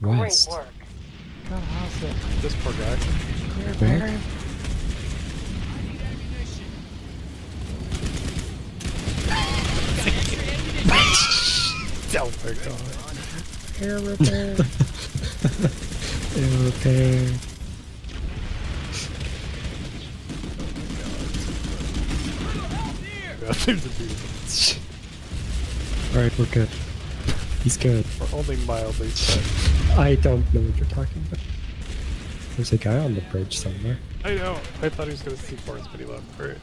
West. Great work. God, how's it? This poor guy. Where? Oh my god. Air repair. Air repair. Nothing to do. Alright, we're good. He's good. We're only mildly set. I don't know what you're talking about. There's a guy on the bridge somewhere. I know. I thought he was gonna C4, but he left. Alright.